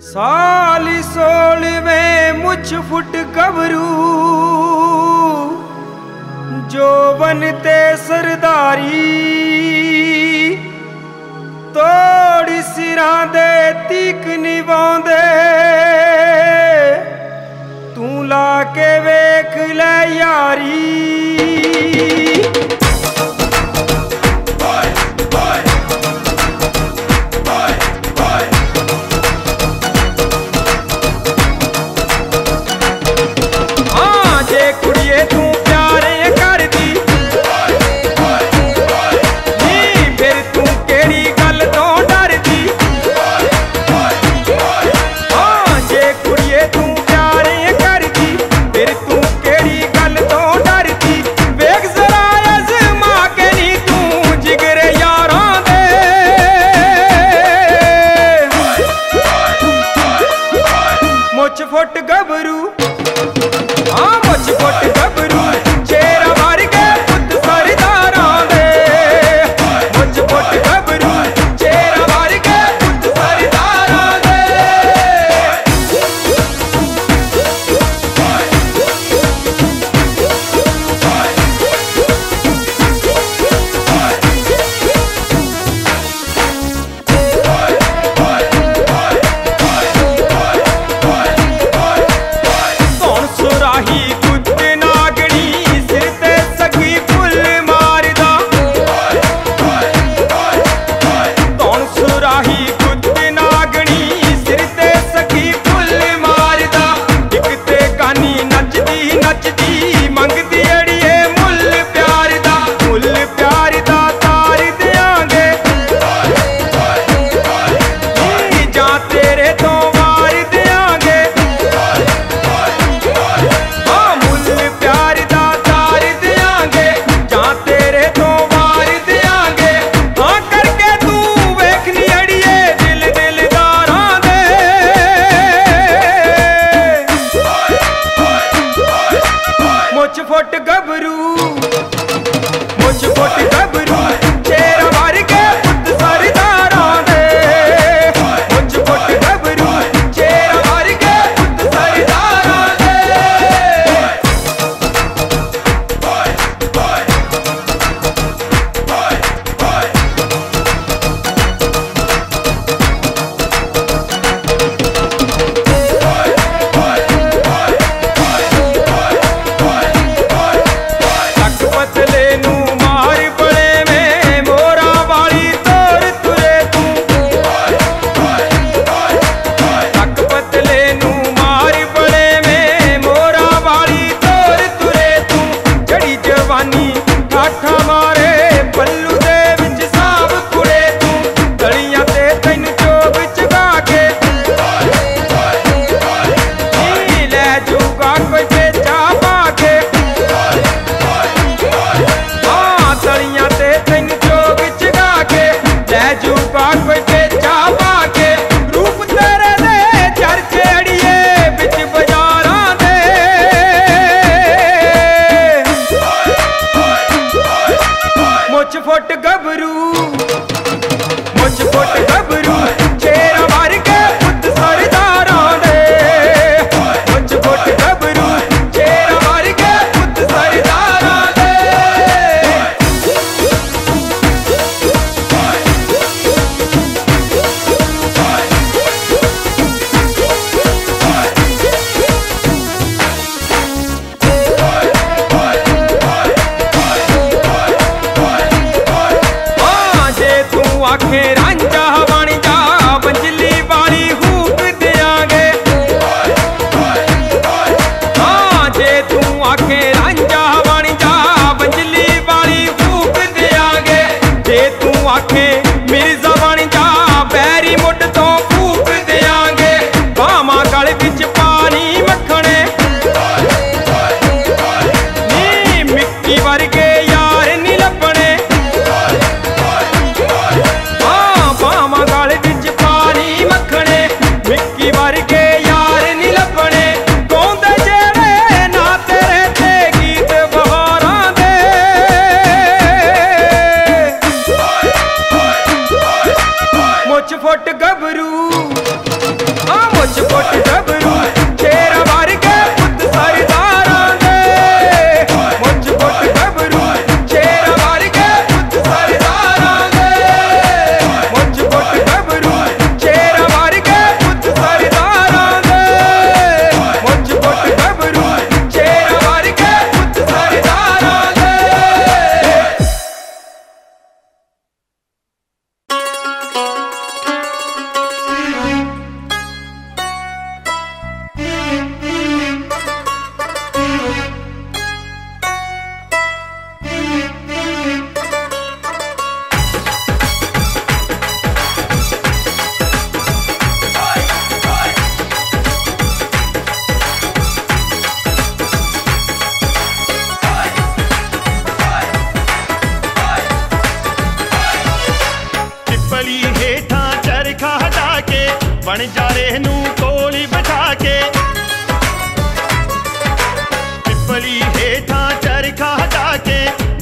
ਸਾਲੀ ਸੋਲਵੇਂ ਮੁਛ ਫੁੱਟ ਗਬਰੂ। ਜੋਵਨ ਤੇ ਸਰਦਾਰੀ ਤੋੜੀ ਸਿਰਾਂ ਦੇ ਤੀਕ ਨਿਵਾਉਂਦੇ। ਤੂੰ ਲਾ ਕੇ ਵੇਖ ਲੈ ਯਾਰੀ।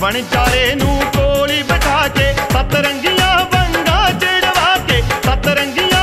ਵਣਚਾਰੇ ਨੂੰ ਕੋਲੀ ਬਿਠਾ ਕੇ ਸਤ ਰੰਗੀਆਂ ਵੰਗਾ ਚੜਵਾ ਕੇ ਸਤ ਰੰਗੀਆਂ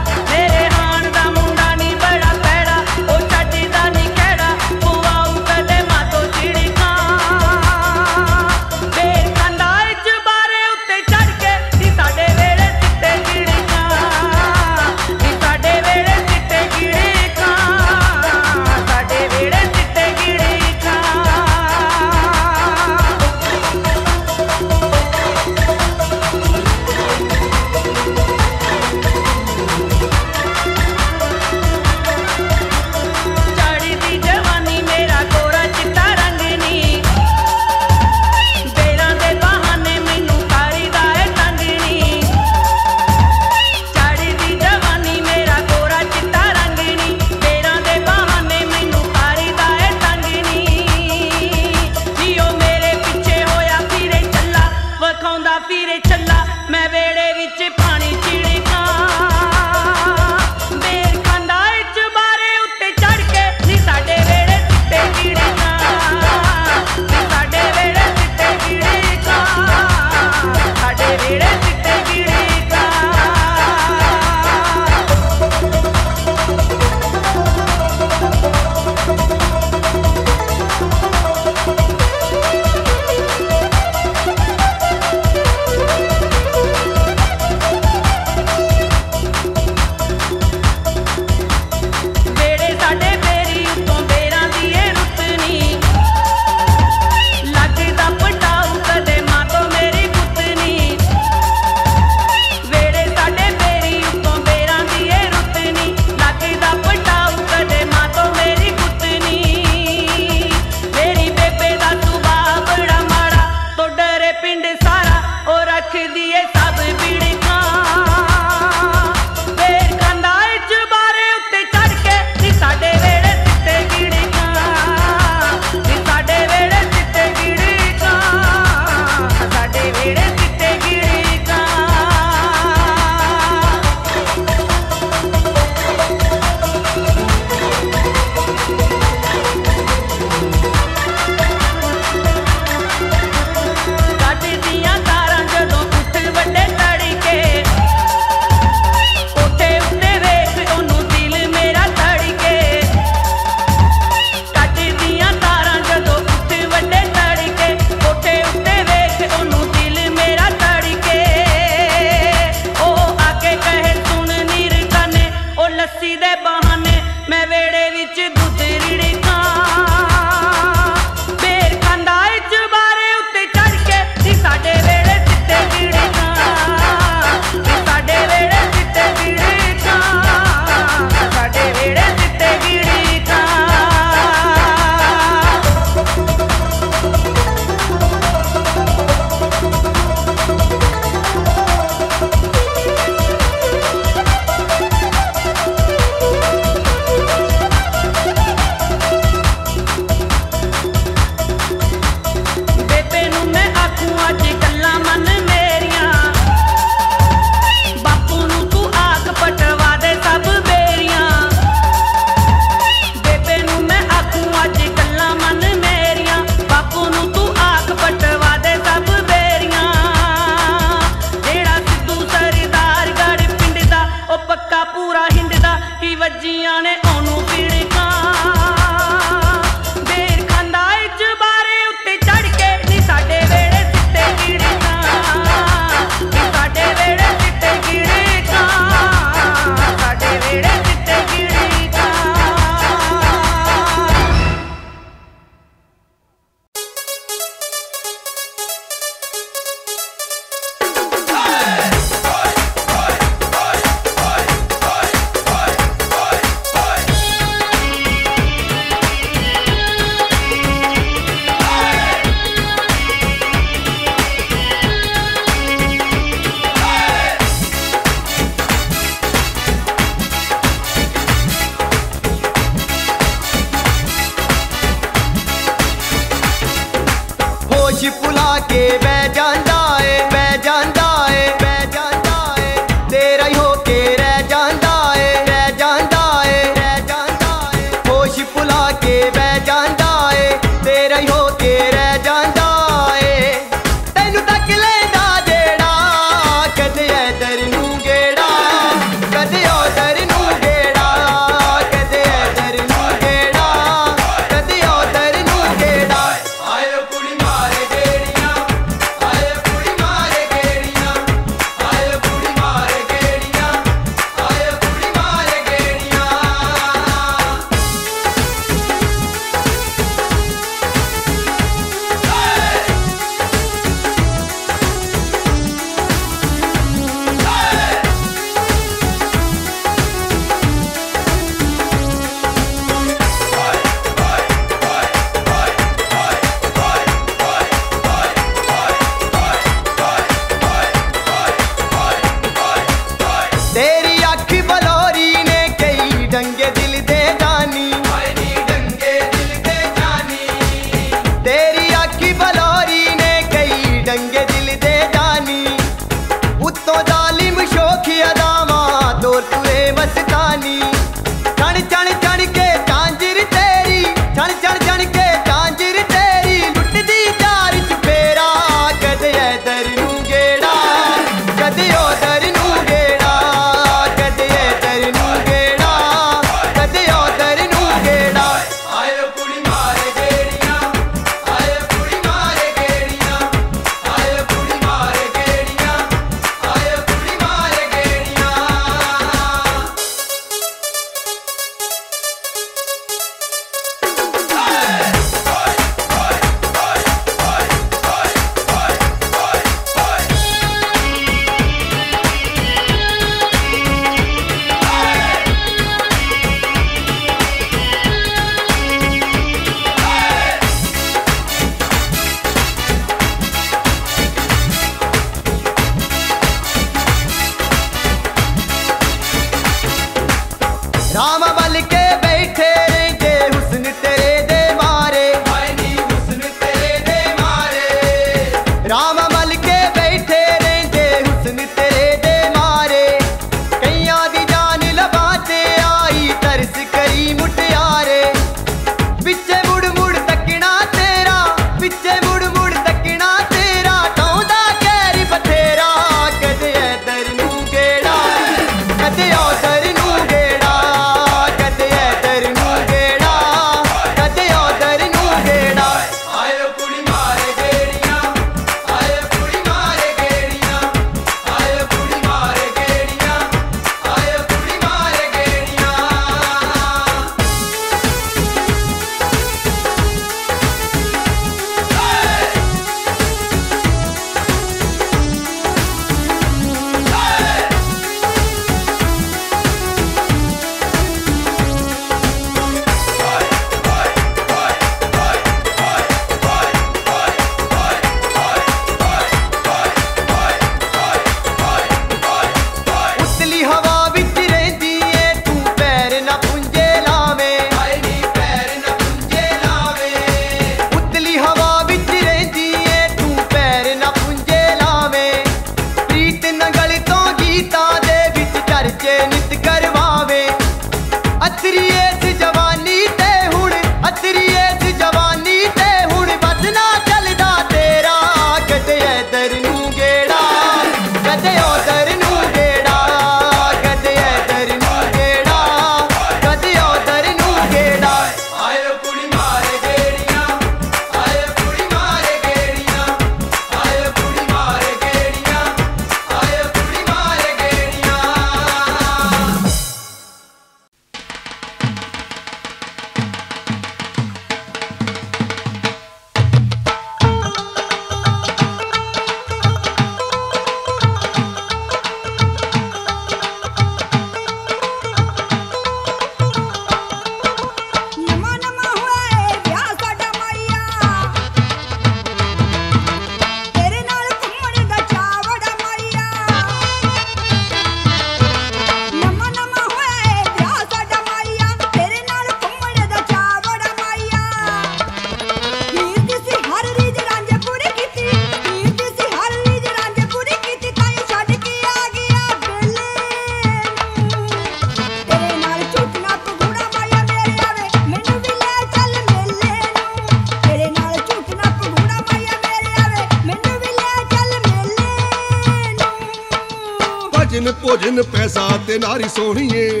ਭੋਜਨ ਤੇ ਨਾਰੀ ਸੋਹਣੀਏ।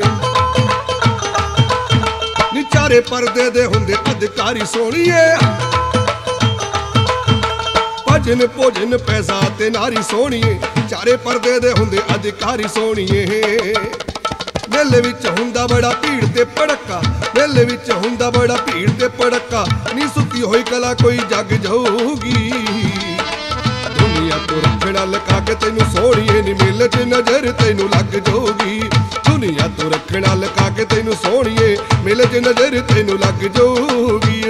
ਨੀ ਚਾਰੇ ਪਰਦੇ ਦੇ ਹੁੰਦੇ ਅਧਿਕਾਰੀ ਸੋਹਣੀਏ। ਭਜਨ ਭੋਜਨ ਪੈਸਾ ਤੇ ਨਾਰੀ ਸੋਹਣੀਏ। ਚਾਰੇ ਪਰਦੇ ਦੇ ਹੁੰਦੇ ਅਧਿਕਾਰੀ ਸੋਹਣੀਏ। ਮੇਲੇ ਵਿੱਚ ਹੁੰਦਾ ਬੜਾ ਭੀੜ ਤੇ ਪੜਕਾ ਮੇਲੇ ਵਿੱਚ ਹੁੰਦਾ ਬੜਾ ਭੀੜ ਤੇ ਪੜਕਾ ਨੀ ਸੁੱਤੀ ਹੋਈ ਕਲਾ ਕੋਈ ਜਗ ਜਾਊਗੀ। ਦੁਨੀਆ ਤੋਂ ਕੇ ਤੈਨੂੰ ਸੋਹਣੀਏ ਨੀ ਮਿਲ 'ਚ ਨਜ਼ਰ ਤੈਨੂੰ ਲੱਗ ਜਾਊਗੀ ਦੁਨੀਆ ਤੋਂ ਰੱਖਣਾ ਲਗਾ ਕੇ ਤੈਨੂੰ ਸੋਹਣੀਏ, ਮਿਲ 'ਚ ਨਜ਼ਰ ਤੈਨੂੰ ਲੱਗ ਜਾਊਗੀ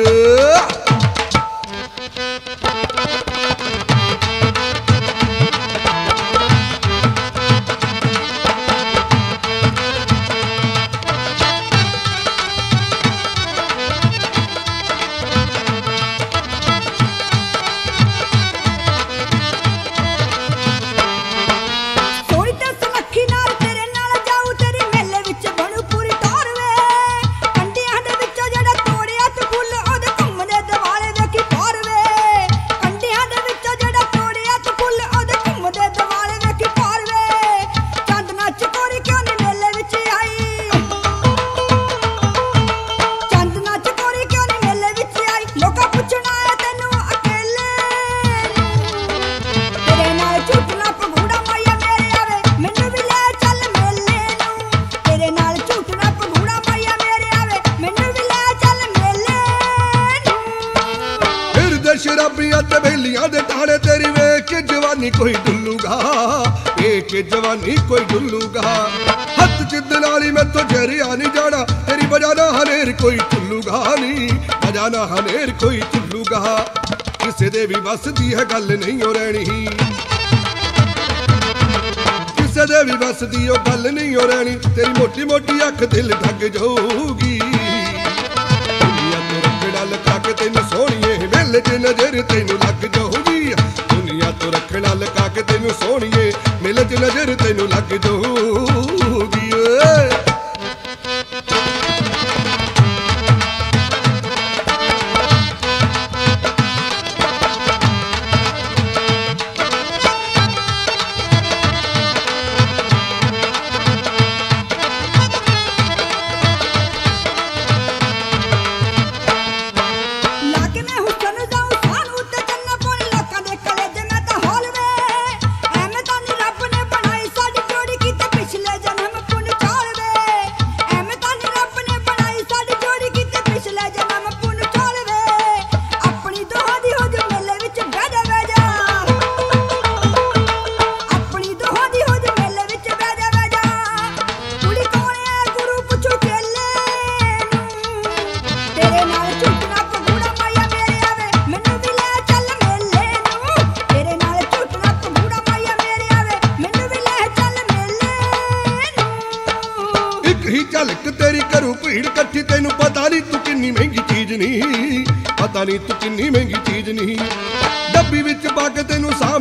ਕਿਸੇ ਵੀ ਵੱਸ ਦੀ ਹੈ ਗੱਲ ਨਹੀਂ ਹੋ ਰਹਿਣੀ। ਕਿਸੇ ਦੇ ਵੀ ਵੱਸ ਦੀ ਉਹ ਗੱਲ ਨਹੀਂ ਹੋ ਰਹਿਣੀ। ਤੇਰੀ ਮੋਟੀ ਮੋਟੀ ਅੱਖ ਦਿਲ ਢੱਕ ਜਾਊਗੀ। ਦੁਨੀਆ ਤੋਂ ਰੱਖਣਾ ਲਗਾ ਕੇ ਤੈਨੂੰ ਸੋਹਣੀਏ ਮੇਲੇ 'ਚ ਨਜ਼ਰ ਤੈਨੂੰ ਲੱਗ ਜਾਊਗੀ। ਦੁਨੀਆ ਤੋਂ ਰੱਖਣਾ ਲਗਾ ਕੇ ਤੈਨੂੰ ਸੋਹਣੀਏ ਮੇਲੇ 'ਚ ਨਜ਼ਰ ਤੈਨੂੰ ਲੱਗ ਜਾਊਗੀ। ਓਏ।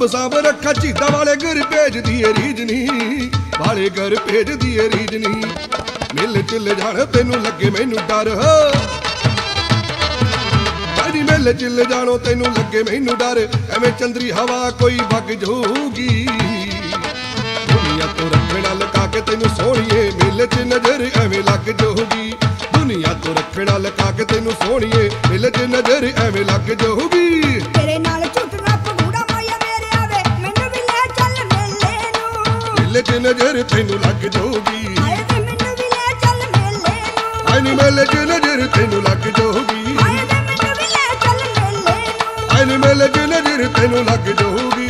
ਤੈਨੂੰ ਰੱਖਾ ਚੀਤਾ ਵਾਲੇ ਘਰ ਭੇਜਦੀ ਏ ਰੀਜਨੀ ਵਾਲੇ ਘਰ ਭੇਜਦੀ ਏ ਰੀਜਨੀ ਮਿਲ ਚਿਲ ਜਾਣ, ਤੈਨੂੰ ਲੱਗੇ ਮੈਨੂੰ ਡਰ। ਸਾਡੀ ਮੇਲੇ ਚਿਲ ਜਾਣੋ, ਤੈਨੂੰ ਲੱਗੇ ਮੈਨੂੰ ਡਰ। ਐਵੇਂ ਚੰਦਰੀ ਹਵਾ ਕੋਈ ਵਗ ਜਾਊਗੀ। ਦੁਨੀਆ ਤੋਂ ਰੱਖਣਾ ਲਗਾ ਕੇ ਤੈਨੂੰ ਸੋਹਣੀਏ, ਮਿਲ 'ਚ ਨਜ਼ਰ ਐਵੇਂ ਲੱਗ ਜਾਊਗੀ। ਦੁਨੀਆ ਤੋਂ ਰੱਖਣਾ ਲਗਾ ਕੇ ਤੈਨੂੰ ਸੋਹਣੀਏ, ਮਿਲ 'ਚ ਨਜ਼ਰ ਐਵੇਂ ਲੱਗ ਜਾਊਗੀ। 'ਚ ਨਜ਼ਰ ਤੈਨੂੰ ਲੱਗ ਜਾਊਗੀ ਆਏ ਵੇ ਮੈਨੂੰ ਵੀ ਲੈ ਚੱਲ ਮੇਲੇ ਨੂੰ। ਆਈ ਨੀ ਮੇਲੇ 'ਚ ਨਜ਼ਰ ਤੈਨੂੰ ਲੱਗ ਜਾਊਗੀ ਆਏ ਵੇ ਮੈਨੂੰ ਵੀ ਲੈ ਚੱਲ ਮੇਲੇ ਨੂੰ। ਆਈ ਨੀ ਮੇਲੇ 'ਚ ਨਜ਼ਰ ਤੈਨੂੰ ਲੱਗ ਜਾਊਗੀ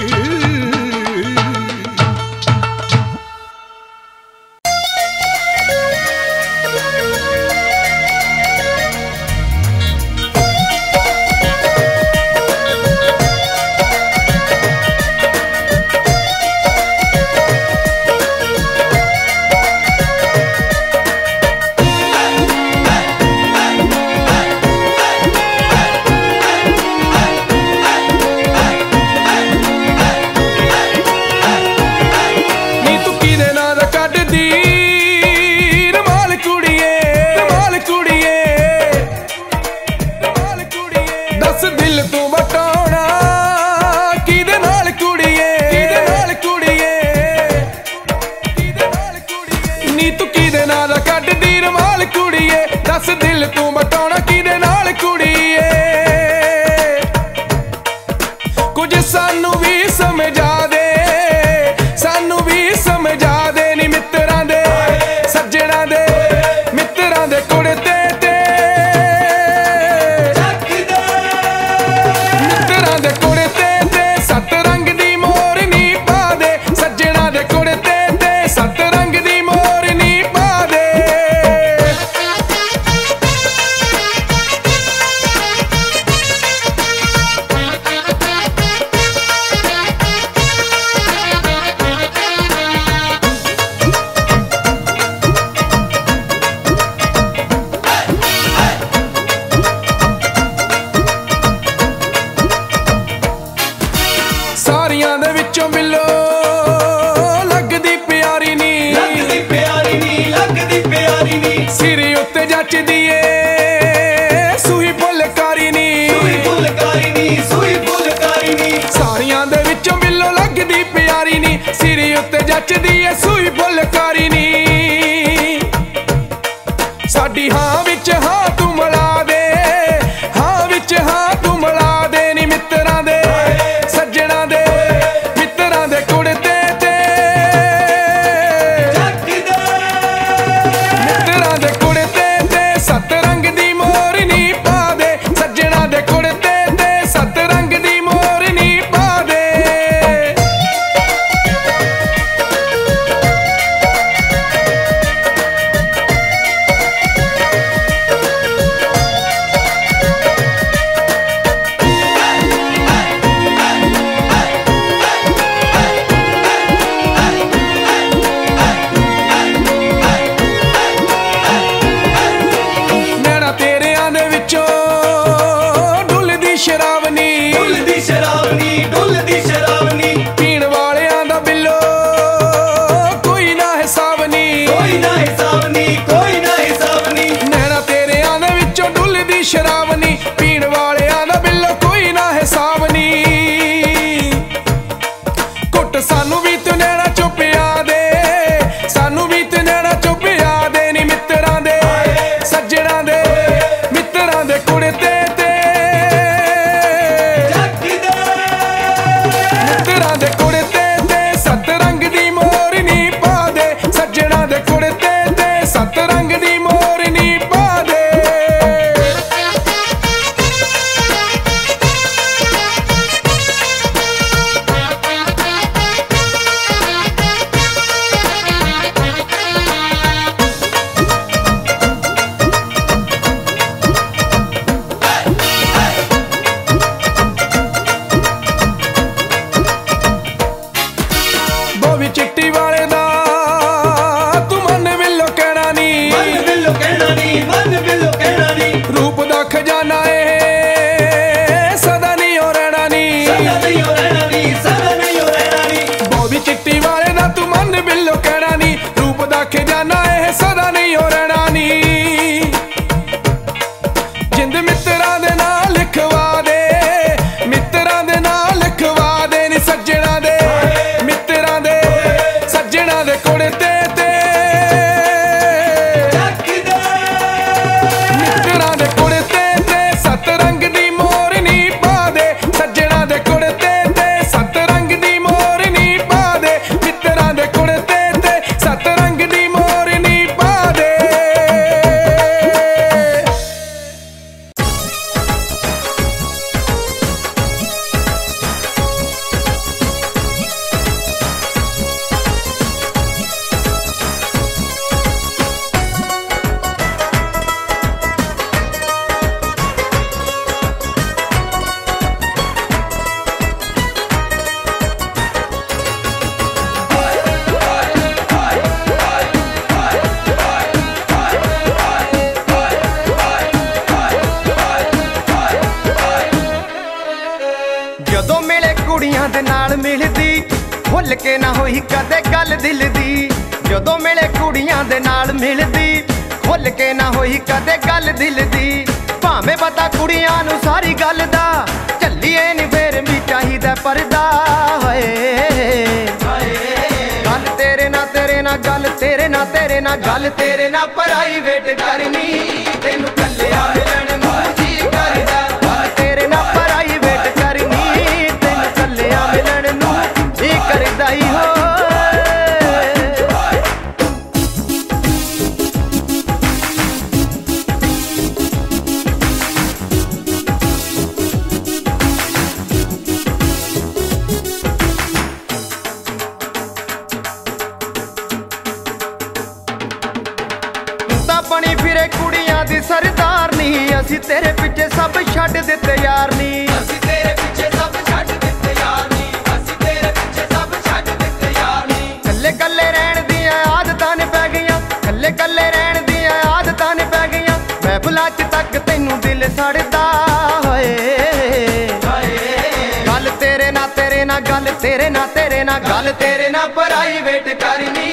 ਕਰਨੀ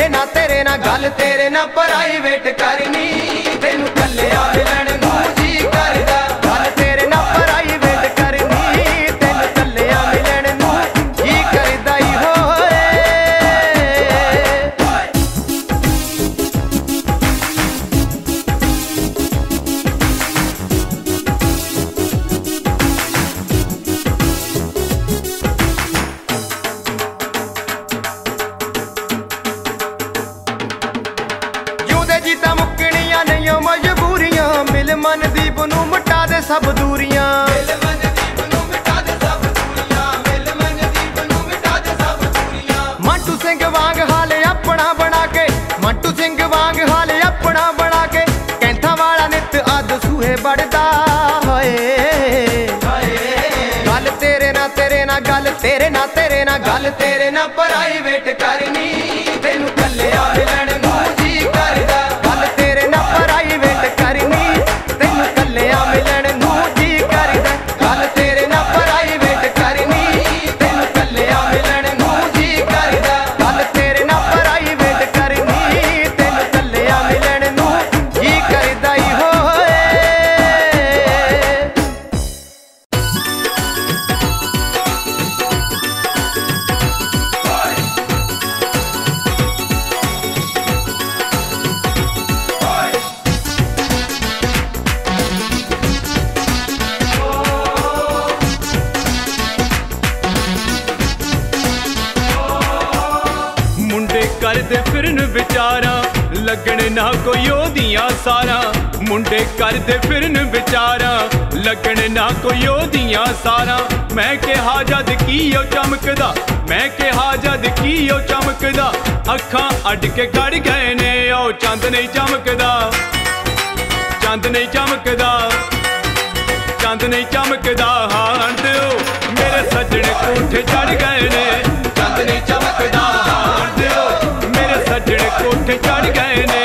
ਗੱਲ ਤੇਰੇ ਨਾਲ ਤੇਰੇ ਨਾਲ ਗੱਲ ਤੇਰੇ ਨਾਲ ਪ੍ਰਾਈਵੇਟ ਕਰਨੀ। ਤੈਨੂੰ ਕੋਠੇ ਚੜ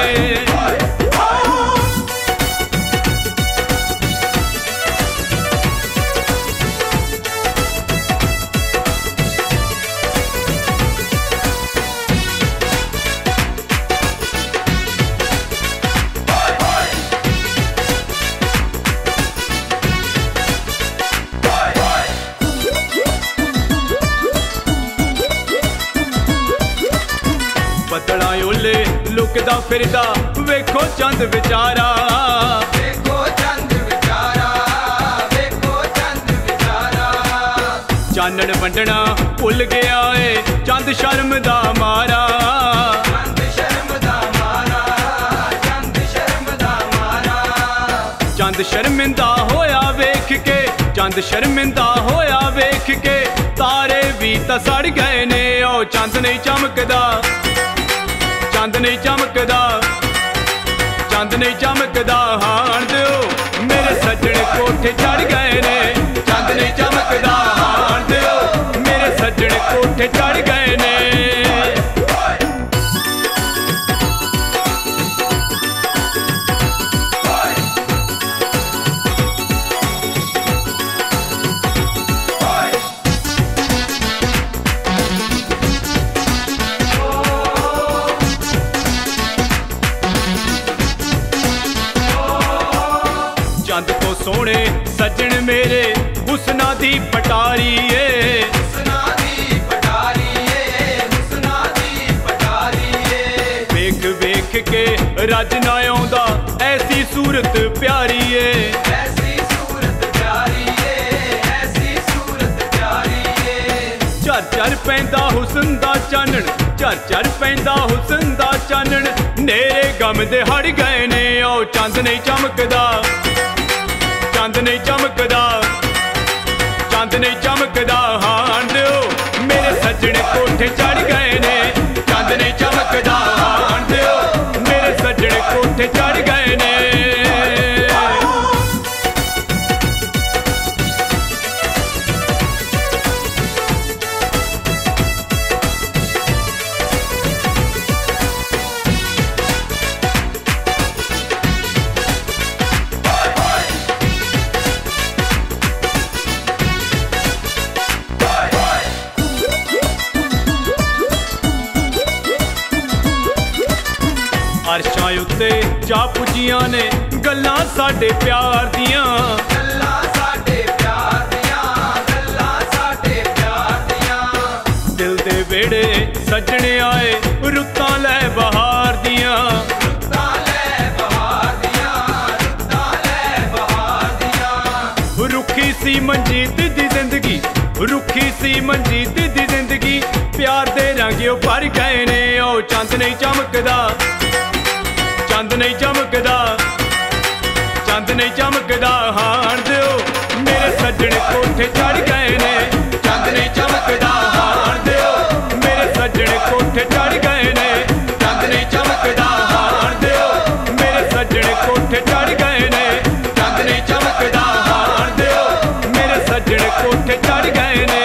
ਫਿਰਦਾ ਵੇਖੋ ਚੰਦ ਵਿਚਾਰਾ। ਵੇਖੋ ਚੰਦ ਵਿਚਾਰਾ ਵੇਖੋ ਚੰਦ ਵਿਚਾਰਾ। ਚਾਨਣ ਵੰਡਣਾ ਭੁੱਲ ਗਿਆ ਏ ਚੰਦ ਸ਼ਰਮ ਦਾ ਮਾਰਾ। ਚੰਦ ਸ਼ਰਮ ਦਾ ਮਾਰਾ ਚੰਦ ਸ਼ਰਮ ਦਾ ਮਾਰਾ। ਚੰਦ ਸ਼ਰਮਿੰਦਾ ਹੋਇਆ ਵੇਖ ਕੇ ਚੰਦ ਸ਼ਰਮਿੰਦਾ ਹੋਇਆ ਵੇਖ ਕੇ ਤਾਰੇ ਵੀ ਤਾਂ ਸੜ ਗਏ ਨੇ ਉਹ ਚੰਦ ਨਹੀਂ ਚਮਕਦਾ। ਚੰਦ ਨਹੀਂ ਚਮਕਦਾ, ਚੰਦ ਨਹੀਂ ਚਮਕਦਾ, ਹਾਣ ਦਿਓ। ਮੇਰੇ ਸੱਜਣ ਕੋਠੇ ਚੜ ਗਏ ਨੇ, ਚੰਦ ਨਹੀਂ ਚਮਕਦਾ, ਹਾਣ ਦਿਓ। ਮੇਰੇ ਸੱਜਣ ਕੋਠੇ ਚੜ ਗਏ ਨੇ। ਦੀ ਪਟਾਰੀ ਏ। ਹੁਸਨਾ ਦੀ ਪਟਾਰੀ ਏ ਹੁਸਨਾ ਦੀ ਪਟਾਰੀ ਏ ਵੇਖ ਵੇਖ ਕੇ ਰੱਜ ਨਾ ਆਉਂਦਾ, ਐਸੀ ਸੂਰਤ ਪਿਆਰੀ ਏ। ਐਸੀ ਸੂਰਤ ਪਿਆਰੀ ਏ ਐਸੀ ਸੂਰਤ ਪਿਆਰੀ ਏ ਝਰ ਝਰ ਪੈਂਦਾ ਹੁਸਨ ਦਾ ਚਾਨਣ, ਝਰ ਝਰ ਪੈਂਦਾ ਹੁਸਨ ਦਾ ਚਾਨਣ। ਨੇਰੇ ਗਮ ਦੇ ਹੜ ਗਏ ਨੇ, ਉਹ ਚੰਦ ਨਹੀਂ ਚਮਕਦਾ। ਚੰਦ ਨਹੀਂ ਚਮਕਦਾ। ਚੰਦ ਨਹੀਂ ਚਮਕਦਾ ਹਾਣ ਦਿਓ। ਮੇਰੇ ਸੱਜਣ ਕੋਠੇ ਚੜ ਗਏ ਨੇ। ਚੰਦ ਨਹੀਂ ਚਮਕਦਾ ਹਾਣ ਦਿਓ। ਮੇਰੇ ਸੱਜਣ ਕੋਠੇ ਚੜ ਗਏ ਨੇ। ਸਾਡੇ ਪਿਆਰ ਦੀਆਂ। ਗੱਲਾਂ ਸਾਡੇ ਪਿਆਰ ਦੀਆਂ ਗੱਲਾਂ ਸਾਡੇ ਪਿਆਰ ਦੀਆਂ ਦਿਲ ਦੇ ਵਿਹੜੇ ਸੱਜਣੇ ਆਏ, ਰੁੱਤਾਂ ਲੈ ਬਹਾਰ ਦੀਆਂ। ਰੁੱਤਾਂ ਲੈ ਬਹਾਰ ਦੀਆਂ ਰੁੱਤਾਂ ਲੈ ਬਹਾਰ ਦੀਆਂ ਰੁੱਖੀ ਸੀ ਮਨਜੀਤ ਦੀ ਜ਼ਿੰਦਗੀ, ਰੁੱਖੀ ਸੀ ਮਨਜੀਤ ਦੀ ਜ਼ਿੰਦਗੀ। ਪਿਆਰ ਦੇ ਰੰਗ ਉਹ ਭਰ ਗਏ ਨੇ, ਉਹ ਚੰਦ ਨਹੀਂ ਚਮਕਦਾ। ਚੰਦ ਨਹੀਂ ਚਮਕਦਾ ਨਹੀਂ ਹਾਣ ਦਿਓ। ਮੇਰੇ ਸੱਜਣ ਕੋਠੇ ਚੜ ਗਏ ਨੇ। ਚੰਦ ਨਹੀਂ ਚਮਕਦਾ ਹਾਣ ਦਿਓ। ਮੇਰੇ ਸੱਜਣ ਕੋਠੇ ਚੜ ਗਏ ਨੇ। ਚੰਦ ਨਹੀਂ ਚਮਕਦਾ ਹਾਣ ਦਿਓ। ਮੇਰੇ ਸੱਜਣ ਕੋਠੇ ਚੜ ਗਏ ਨੇ। ਚੰਦ ਨਹੀਂ ਚਮਕਦਾ ਹਾਣ ਦਿਓ। ਮੇਰੇ ਸੱਜਣ ਕੋਠੇ ਚੜ ਗਏ ਨੇ।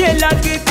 ਲੋਕਾਂ ਪਿੱਛੇ